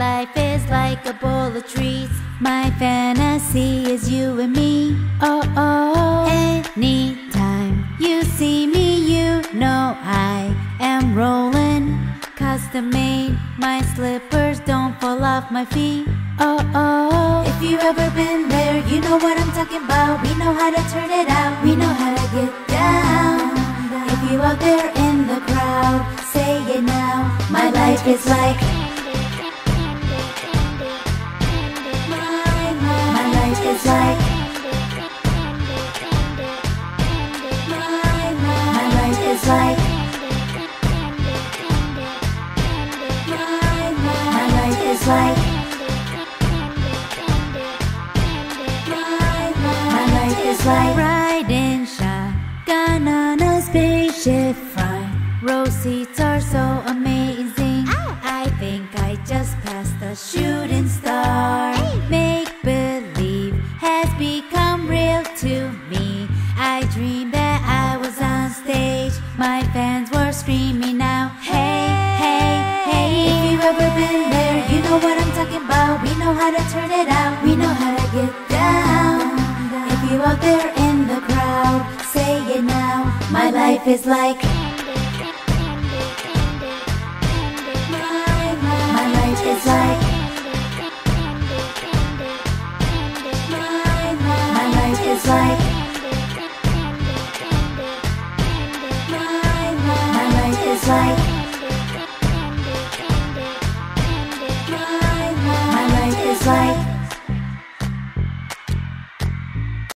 life is like a bowl of treats. My fantasy is you and me. Oh, oh, oh. Anytime you see me, you know I am rolling. Custom made, my slippers don't fall off my feet. Oh, oh. oh. If you ever been there, you know what I'm talking about. We know how to turn it out, we know how to get down. If you out there in the crowd, say it now. My life is like. Is like. My, my, my life is like. My, my, my life is like. My, my, my life is like riding shotgun on a spaceship flying. Seats are so amazing. I think I just passed the shooting star. free me now. Hey, hey, hey. If you've ever been there, you know what I'm talking about. We know how to turn it out, we know how to get down. If you out there in the crowd, say it now. My life is like My life is like My life is like like